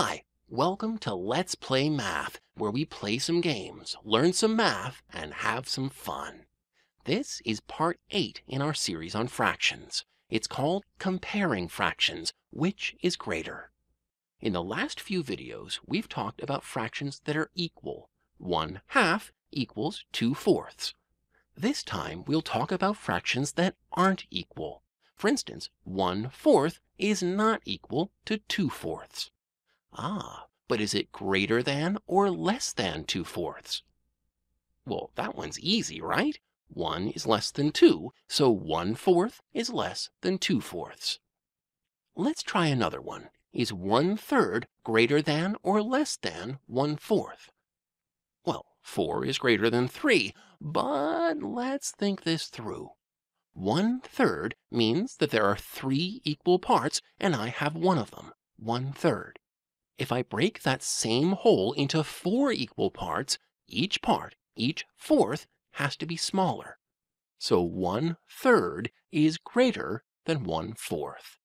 Hi, welcome to Let's Play Math, where we play some games, learn some math, and have some fun. This is part 8 in our series on fractions. It's called Comparing Fractions, Which is Greater? In the last few videos, we've talked about fractions that are equal. 1 half equals 2 fourths. This time, we'll talk about fractions that aren't equal. For instance, 1 fourth is not equal to 2 fourths. Ah, but is it greater than or less than 2 fourths? Well, that one's easy, right? 1 is less than 2, so 1 fourth is less than 2 fourths. Let's try another one. Is 1 third greater than or less than 1 fourth? Well, 4 is greater than 3, but let's think this through. One third means that there are three equal parts, and I have one of them, one third. If I break that same whole into four equal parts, each part, each fourth, has to be smaller. So one third is greater than one fourth.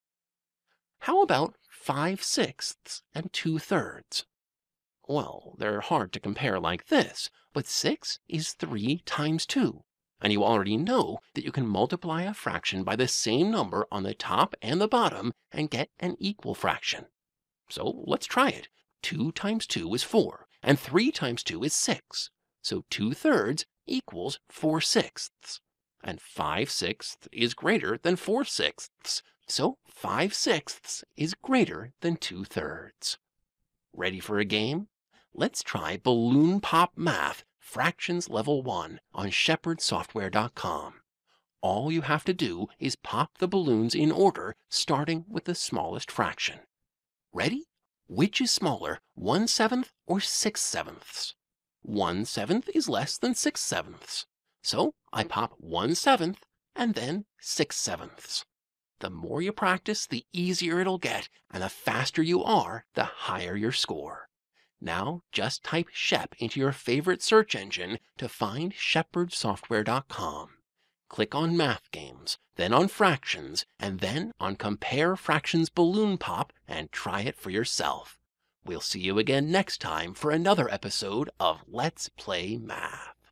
How about five sixths and two thirds? Well, they're hard to compare like this, but six is three times two. And you already know that you can multiply a fraction by the same number on the top and the bottom and get an equal fraction. So let's try it. 2 times 2 is 4, and 3 times 2 is 6. So 2 thirds equals 4 sixths. And 5 sixths is greater than 4 sixths. So 5 sixths is greater than 2 thirds. Ready for a game? Let's try balloon pop math Fractions Level 1 on sheppardsoftware.com. All you have to do is pop the balloons in order, starting with the smallest fraction. Ready? Which is smaller, 1 seventh or 6 sevenths? 1 seventh is less than 6 sevenths. So I pop 1 seventh and then 6 sevenths. The more you practice, the easier it'll get, and the faster you are, the higher your score. Now just type SHEP into your favorite search engine to find sheppardsoftware.com. Click on Math Games, then on Fractions, and then on Compare Fractions Balloon Pop and try it for yourself. We'll see you again next time for another episode of Let's Play Math.